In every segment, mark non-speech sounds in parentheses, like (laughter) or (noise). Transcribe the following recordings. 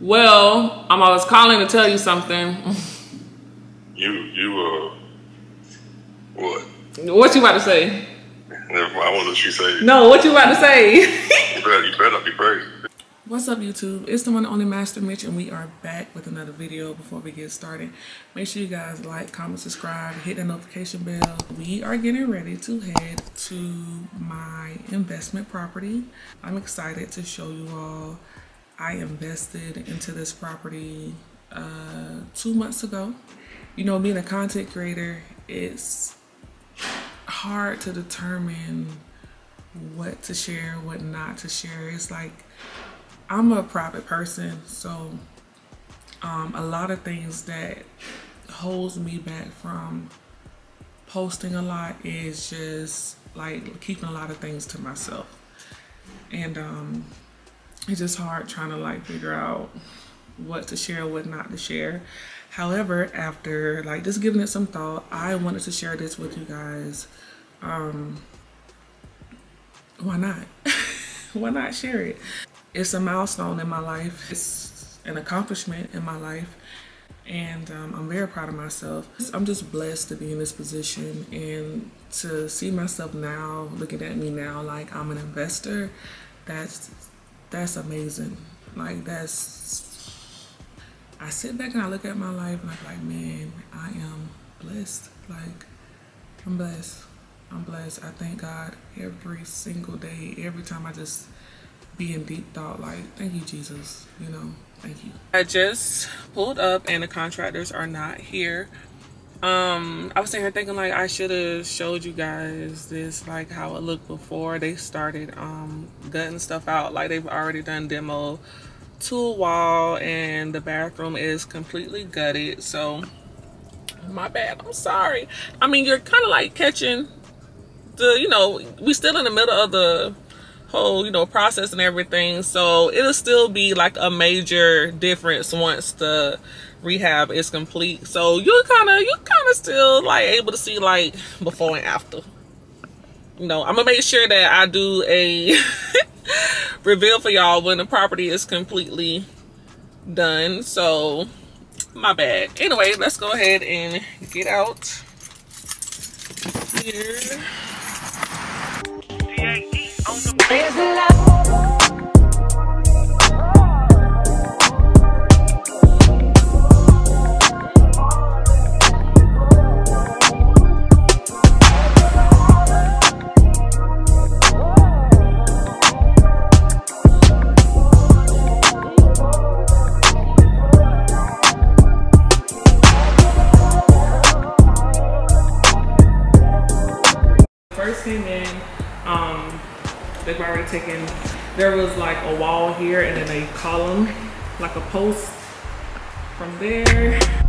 Well, I'm always calling to tell you something. You you uh what? What you about to say? Never mind. I wonder what she say. No, what you about to say? You (laughs) better you better be crazy. What's up YouTube? It's the one and only Master Mitch and we are back with another video before we get started. Make sure you guys like, comment, subscribe, hit the notification bell. We are getting ready to head to my investment property. I'm excited to show you all. I invested into this property uh, two months ago. You know, being a content creator, it's hard to determine what to share, what not to share. It's like I'm a private person, so um, a lot of things that holds me back from posting a lot is just like keeping a lot of things to myself, and um, it's just hard trying to like figure out what to share, what not to share. However, after like just giving it some thought, I wanted to share this with you guys. Um, why not? (laughs) why not share it? It's a milestone in my life. It's an accomplishment in my life. And um, I'm very proud of myself. I'm just blessed to be in this position and to see myself now, looking at me now like I'm an investor. That's that's amazing. Like that's I sit back and I look at my life and I'm like, man, I am blessed. Like, I'm blessed. I'm blessed. I thank God every single day, every time I just be in deep thought, like, thank you, Jesus, you know, thank you. I just pulled up and the contractors are not here. Um, I was sitting here thinking like I should have showed you guys this, like how it looked before they started um, gutting stuff out. Like they've already done demo tool wall and the bathroom is completely gutted. So my bad. I'm sorry. I mean you're kind of like catching the you know we're still in the middle of the whole you know process and everything. So it'll still be like a major difference once the rehab is complete so you're kind of you're kind of still like able to see like before and after you know i'm gonna make sure that i do a (laughs) reveal for y'all when the property is completely done. So, my bad. Anyway, let's go ahead and get out here. Like a post from there.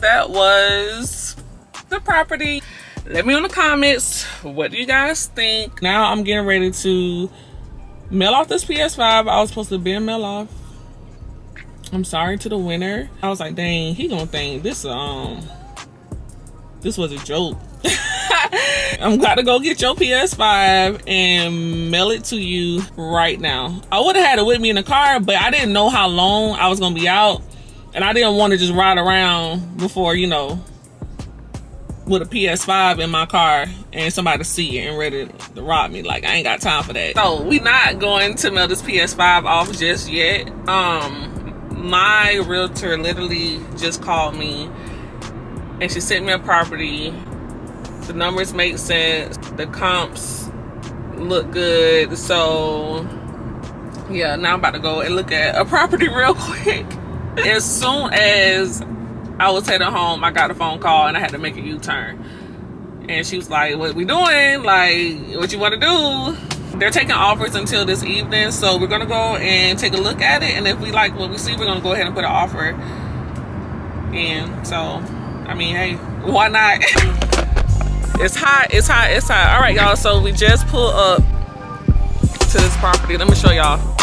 That was the property. Let me know in the comments what do you guys think? Now i'm getting ready to mail off this ps5 i was supposed to be in mail off. I'm sorry to the winner. I was like dang he gonna think this um this was a joke. (laughs) I'm glad to go get your PS5 and mail it to you right now. I would have had it with me in the car, but I didn't know how long I was gonna be out. And I didn't want to just ride around before, you know, with a PS5 in my car and somebody see it and ready to rob me. Like, I ain't got time for that. So, we not going to mail this PS5 off just yet. Um, my realtor literally just called me and she sent me a property the numbers make sense the comps look good so yeah now i'm about to go and look at a property (laughs) real quick as soon as i was heading home i got a phone call and i had to make a u-turn and she was like what we doing like what you want to do they're taking offers until this evening so we're gonna go and take a look at it and if we like what we see we're gonna go ahead and put an offer in so i mean hey why not (laughs) It's hot, it's hot, it's hot. All right, y'all, so we just pulled up to this property. Let me show y'all.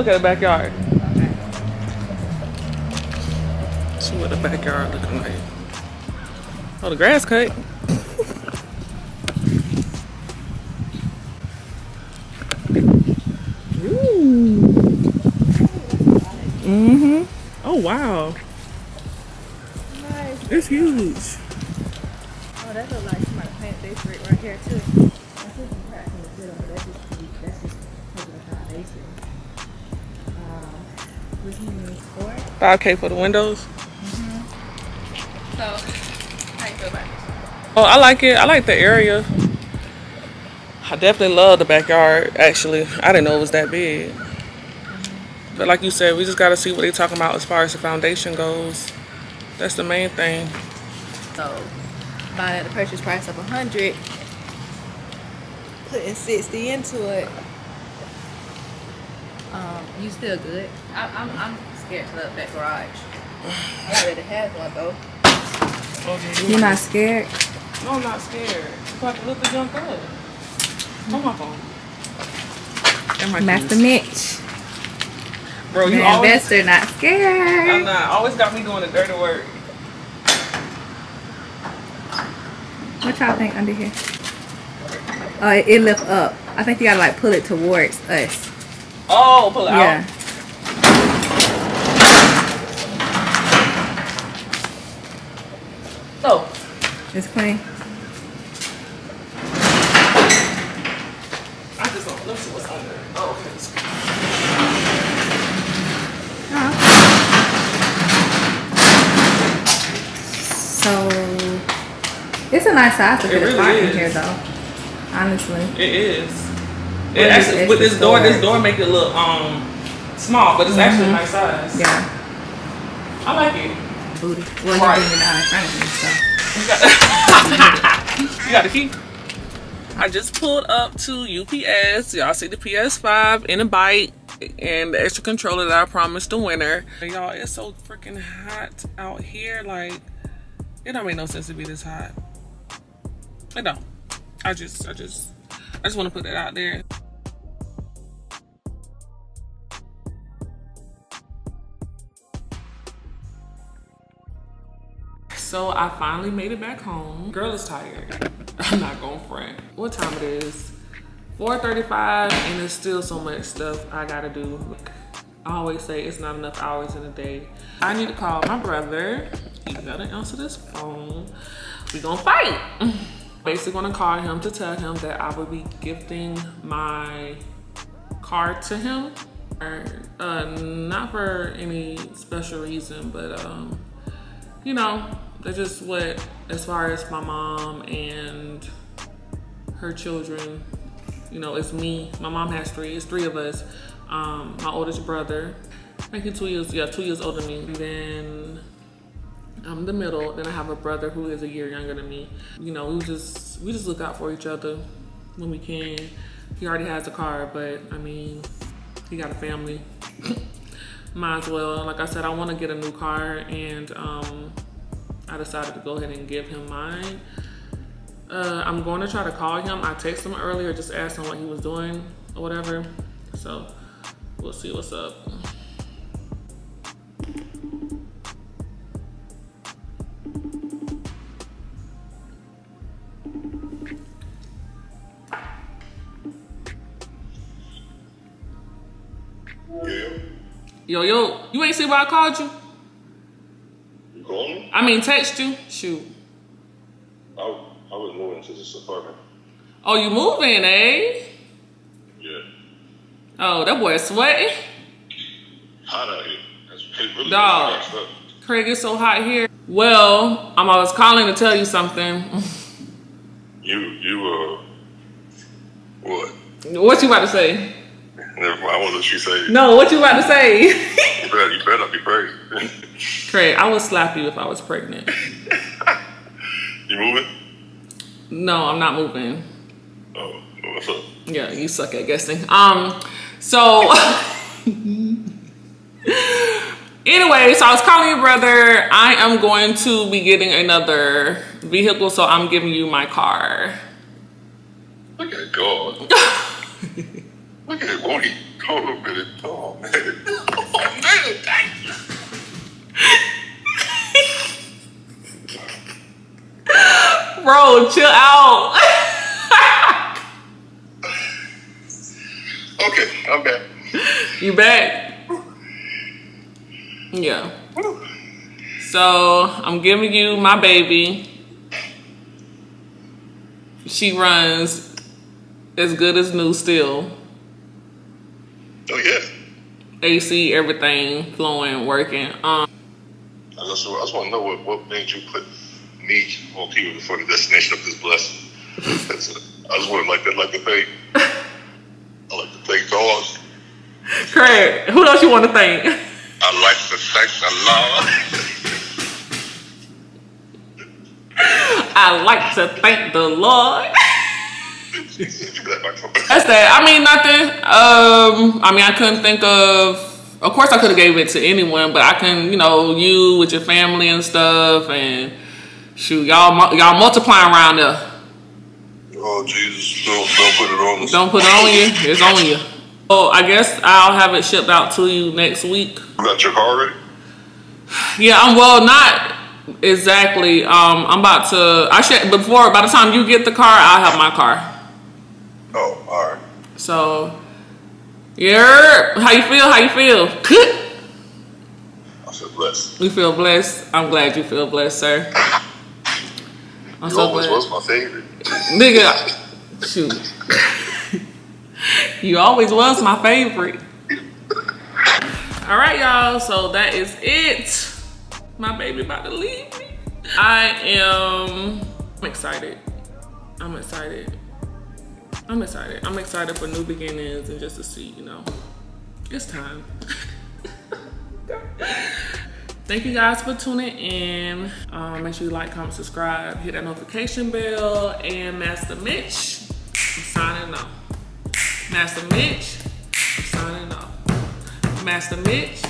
Look at the backyard. See what the backyard looking like. Oh, the grass cut. Ooh. Mm-hmm. Oh wow. Nice. It's huge. Oh, that look like somebody planted their brick right here too. 5K for the windows. Mm-hmm. So, how you feel about it? Oh, I like it. I like the area. I definitely love the backyard. Actually, I didn't know it was that big. Mm-hmm. But like you said, we just gotta see what they're talking about as far as the foundation goes. That's the main thing. So, buying at the purchase price of 100 putting 60 into it. Um, you still good. I, I'm, I'm scared to let that garage. I (sighs) already have one though. Okay, You're not scared? No, I'm not scared. So I can lift the junk up. On my phone. And my Master keys. Mitch. Bro, you The always. investor not I'm scared. not. Always got me doing the dirty work. What y'all think under here? Oh, it, it lift up. I think you gotta like pull it towards us. Oh, pull it Yeah. out. So, It's clean. I just don't. Let me see what's under. Oh, okay. it's- Oh. So it's a nice size to It fit really a car in here though. Honestly. It is. What It is actually with this door, this door make it look um small, but it's actually a nice size. Mm-hmm. Yeah. I like it. Booty. Well, Right. you're bringing it out in front of me, so. You got, (laughs) you got the key. I just pulled up to UPS. Y'all see the PS5 in a bite and the extra controller that I promised the winner. Y'all, it's so freaking hot out here. Like, it don't make no sense to be this hot. It don't. I just, I just, I just want to put that out there. So I finally made it back home. Girl is tired. (laughs) I'm not going front. What time it is? 4.35 and there's still so much stuff I gotta do. I always say it's not enough hours in a day. I need to call my brother. He gotta answer this phone. We gonna fight. (laughs) Basically gonna call him to tell him that I will be gifting my car to him. Uh, not for any special reason, but um, you know, that's just what, as far as my mom and her children, you know, it's me. My mom has three, it's three of us. Um, my oldest brother, making two years, yeah, two years older than me. Then I'm the middle. Then I have a brother who is a year younger than me. You know, we just we just look out for each other when we can. He already has a car, but I mean, he got a family. (coughs) Might as well. Like I said, I want to get a new car, and um, I decided to go ahead and give him mine. Uh, I'm going to try to call him. I texted him earlier, just asked him what he was doing or whatever. So we'll see what's up. Yo, yo, you ain't see why I called you? You call me? I mean, text you? Shoot. I, I was moving to this apartment. Oh, you moving, eh? Yeah. Oh, that boy sweating. Hot out here. It's (laughs) really Dog. Craig, it's so hot here. Well, I'm always calling to tell you something. You, you, uh, what? what you about to say? Never mind. I want to let you say. No, what you about to say? You better, you better not be crazy. (laughs) Craig, I would slap you if I was pregnant. you moving? No, I'm not moving. Oh, what's up? Yeah, you suck at guessing. Um, so (laughs) anyway, so I was calling your brother. I am going to be getting another vehicle, so I'm giving you my car. Look at God. (laughs) Look at won't he minute? Oh man. Oh man, Bro, chill out. Okay, I'm back. you back? Yeah. So I'm giving you my baby. She runs as good as new still. Oh yeah. AC, everything flowing, working. Um, I just, I just want to know what, what made you put me on people before the destination of this blessing. That's. I just want to like that, like to thank. I like to thank God. Craig, who else you want to thank? I like to thank the Lord. I like to thank the Lord. Give me that microphone. That's that. I mean, nothing. Um, I mean, I couldn't think of. Of course, I could have gave it to anyone, but I can, you know, you with your family and stuff, and shoot, y'all, y'all multiplying around there. Oh Jesus! Don't don't put it on us. Don't put it on you. It's on you. Oh, I guess I'll have it shipped out to you next week. You got your car ready? Yeah, I'm well, not exactly. Um, I'm about to. I should before. By the time you get the car, I'll have my car. Oh, all right. So, yeah. How you feel? How you feel? Good. I feel blessed. You feel blessed. I'm glad you feel blessed, sir. I'm You so always glad. was my favorite. Nigga, (laughs) shoot. you always was my favorite. All right, y'all. So that is it. My baby about to leave me. I am I'm excited. I'm excited. I'm excited. I'm excited for new beginnings and just to see, you know, it's time. (laughs) Thank you guys for tuning in. Um, make sure you like, comment, subscribe, hit that notification bell, and Master Mitch, I'm signing off. Master Mitch, I'm signing off. Master Mitch,